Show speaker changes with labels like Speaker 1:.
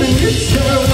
Speaker 1: in your you.